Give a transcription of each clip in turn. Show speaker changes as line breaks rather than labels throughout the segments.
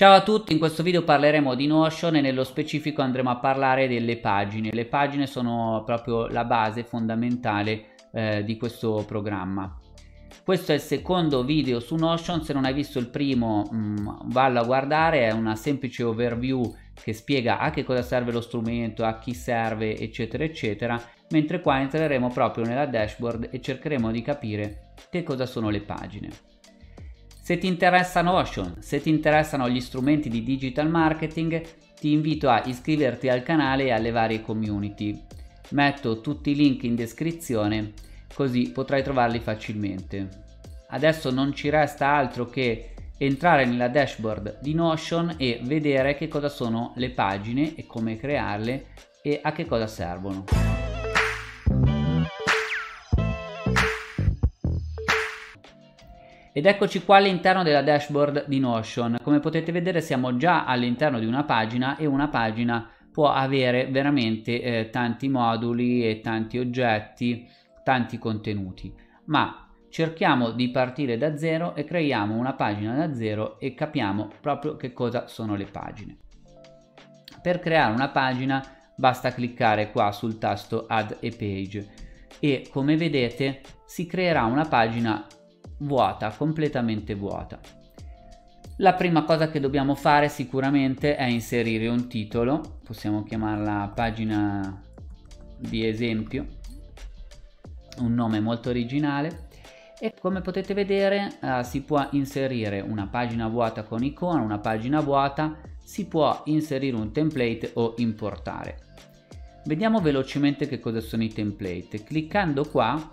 Ciao a tutti, in questo video parleremo di Notion e nello specifico andremo a parlare delle pagine. Le pagine sono proprio la base fondamentale eh, di questo programma. Questo è il secondo video su Notion, se non hai visto il primo mh, mm, vallo a guardare, è una semplice overview che spiega a che cosa serve lo strumento, a chi serve eccetera eccetera, mentre qua entreremo proprio nella dashboard e cercheremo di capire che cosa sono le pagine. Se ti interessa Notion, se ti interessano gli strumenti di digital marketing, ti invito a iscriverti al canale e alle varie community. Metto tutti i link in descrizione così potrai trovarli facilmente. Adesso non ci resta altro che entrare nella dashboard di Notion e vedere che cosa sono le pagine e come crearle e a che cosa servono. Ed eccoci qua all'interno della dashboard di Notion. Come potete vedere siamo già all'interno di una pagina e una pagina può avere veramente eh, tanti moduli e tanti oggetti, tanti contenuti. Ma cerchiamo di partire da zero e creiamo una pagina da zero e capiamo proprio che cosa sono le pagine. Per creare una pagina basta cliccare qua sul tasto add a page e come vedete si creerà una pagina vuota, completamente vuota. La prima cosa che dobbiamo fare sicuramente è inserire un titolo, possiamo chiamarla pagina di esempio, un nome molto originale e come potete vedere eh, si può inserire una pagina vuota con icona, una pagina vuota, si può inserire un template o importare. Vediamo velocemente che cosa sono i template. Cliccando qua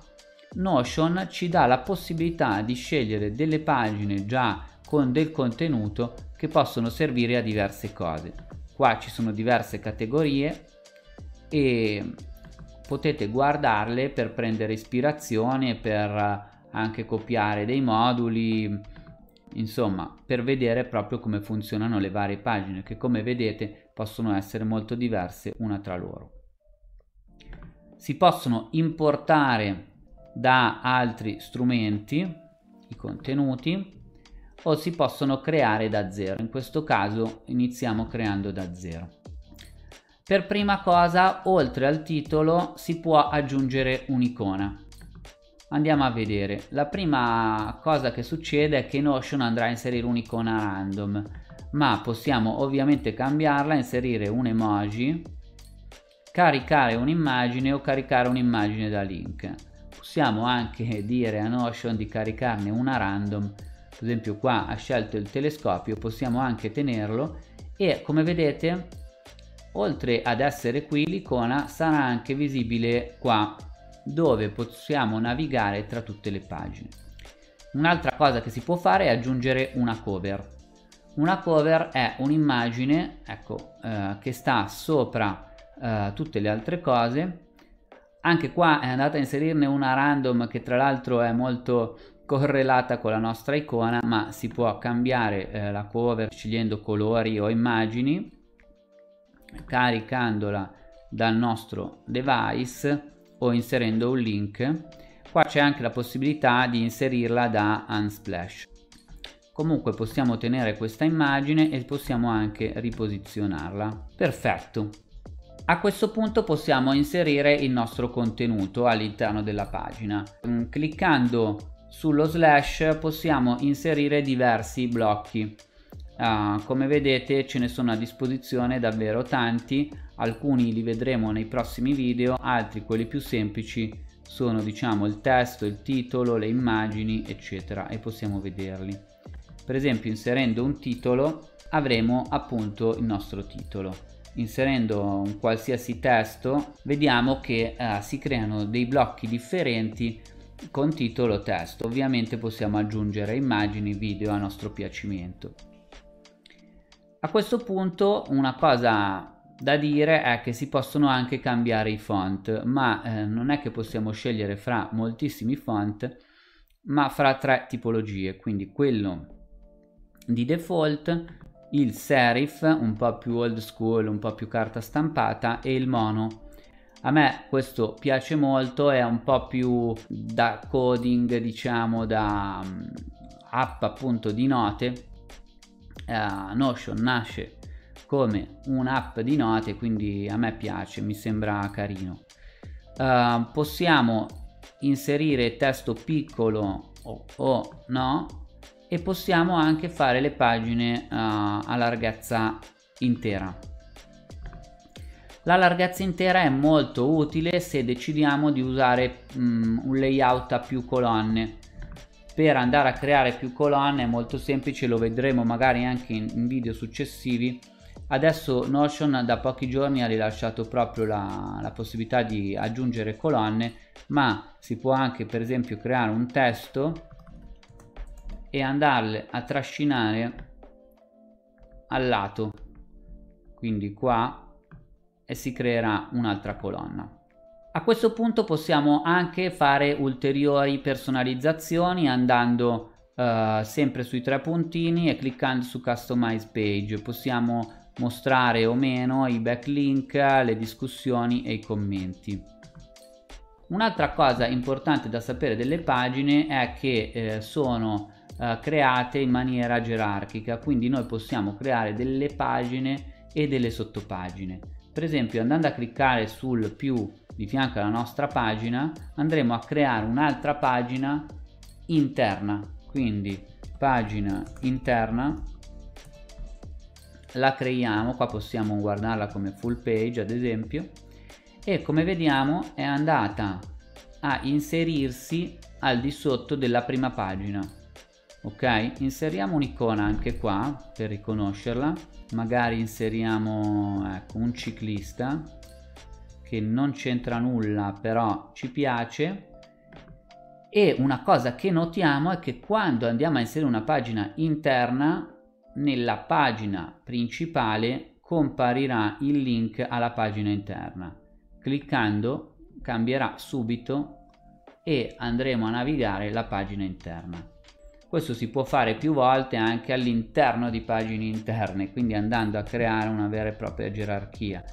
Notion ci dà la possibilità di scegliere delle pagine già con del contenuto che possono servire a diverse cose. Qua ci sono diverse categorie e potete guardarle per prendere ispirazione, per anche copiare dei moduli, insomma per vedere proprio come funzionano le varie pagine che come vedete possono essere molto diverse una tra loro. Si possono importare da altri strumenti i contenuti o si possono creare da zero. In questo caso iniziamo creando da zero. Per prima cosa oltre al titolo si può aggiungere un'icona. Andiamo a vedere. La prima cosa che succede è che Notion andrà a inserire un'icona random ma possiamo ovviamente cambiarla inserire un emoji caricare un'immagine o caricare un'immagine da link possiamo anche dire a Notion di caricarne una random. Per esempio qua ha scelto il telescopio possiamo anche tenerlo e come vedete oltre ad essere qui l'icona sarà anche visibile qua dove possiamo navigare tra tutte le pagine. Un'altra cosa che si può fare è aggiungere una cover. Una cover è un'immagine ecco eh, che sta sopra eh, tutte le altre cose anche qua è andata a inserirne una random che tra l'altro è molto correlata con la nostra icona ma si può cambiare eh, la cover scegliendo colori o immagini caricandola dal nostro device o inserendo un link. Qua c'è anche la possibilità di inserirla da Unsplash. Comunque possiamo tenere questa immagine e possiamo anche riposizionarla. Perfetto a questo punto possiamo inserire il nostro contenuto all'interno della pagina. Mm, cliccando sullo slash possiamo inserire diversi blocchi. Uh, come vedete ce ne sono a disposizione davvero tanti, alcuni li vedremo nei prossimi video, altri quelli più semplici sono diciamo il testo, il titolo, le immagini eccetera e possiamo vederli. Per esempio inserendo un titolo avremo appunto il nostro titolo inserendo un qualsiasi testo vediamo che eh, si creano dei blocchi differenti con titolo testo. Ovviamente possiamo aggiungere immagini video a nostro piacimento. A questo punto una cosa da dire è che si possono anche cambiare i font ma eh, non è che possiamo scegliere fra moltissimi font ma fra tre tipologie. Quindi quello di default il serif un po' più old school, un po' più carta stampata e il mono. A me questo piace molto, è un po' più da coding, diciamo, da um, app appunto di note uh, Notion nasce come un'app di note quindi a me piace mi sembra carino uh, possiamo inserire testo piccolo o, o, no e possiamo anche fare le pagine uh, a larghezza intera. La larghezza intera è molto utile se decidiamo di usare um, un layout a più colonne. Per andare a creare più colonne è molto semplice lo vedremo magari anche in, in video successivi. Adesso Notion da pochi giorni ha rilasciato proprio la, la, possibilità di aggiungere colonne ma si può anche per esempio creare un testo e andarle a trascinare al lato quindi qua e si creerà un'altra colonna a questo punto possiamo anche fare ulteriori personalizzazioni andando uh, sempre sui tre puntini e cliccando su Customize Page. Possiamo mostrare o meno i backlink, le discussioni e i commenti. Un'altra cosa importante da sapere delle pagine è che eh, sono eh, create in maniera gerarchica, quindi noi possiamo creare delle pagine e delle sottopagine. Per esempio andando a cliccare sul più di fianco alla nostra pagina andremo a creare un'altra pagina interna. Quindi pagina interna la creiamo. Qua possiamo guardarla come full page ad esempio. E come vediamo è andata a inserirsi al di sotto della prima pagina ok inseriamo un'icona anche qua per riconoscerla. Magari inseriamo ecco, un ciclista che non c'entra nulla però ci piace. E una cosa che notiamo è che quando andiamo a inserire una pagina interna nella pagina principale comparirà il link alla pagina interna. Cliccando cambierà subito e andremo a navigare la pagina interna questo si può fare più volte anche all'interno di pagine interne quindi andando a creare una vera e propria gerarchia.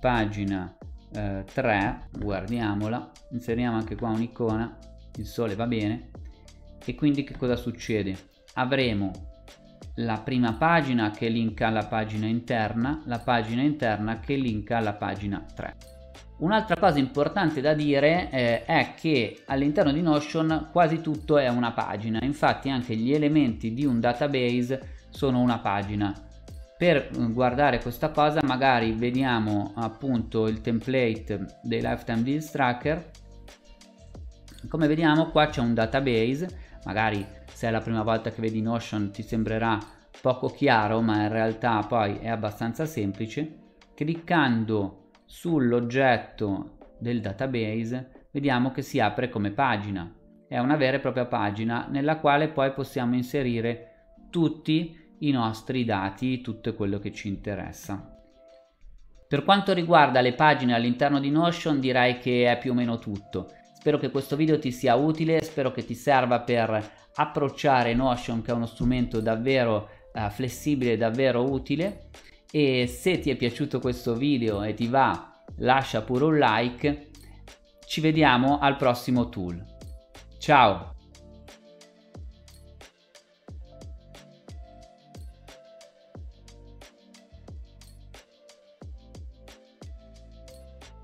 Pagina eh, 3 guardiamola inseriamo anche qua un'icona il sole va bene. E quindi che cosa succede? Avremo la prima pagina che linka alla pagina interna la pagina interna che linka alla pagina 3 Un'altra cosa importante da dire eh, è che all'interno di Notion quasi tutto è una pagina, infatti anche gli elementi di un database sono una pagina. Per eh, guardare questa cosa magari vediamo appunto il template dei lifetime deals tracker. Come vediamo qua c'è un database. Magari se è la prima volta che vedi Notion ti sembrerà poco chiaro ma in realtà poi è abbastanza semplice. Cliccando sull'oggetto del database vediamo che si apre come pagina è una vera e propria pagina nella quale poi possiamo inserire tutti i nostri dati, tutto quello che ci interessa. Per quanto riguarda le pagine all'interno di Notion direi che è più o meno tutto. Spero che questo video ti sia utile, spero che ti serva per approcciare Notion che è uno strumento davvero uh, flessibile, davvero utile e se ti è piaciuto questo video e ti va lascia pure un like, ci vediamo al prossimo tool. Ciao!